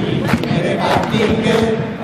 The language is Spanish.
Everybody, everybody,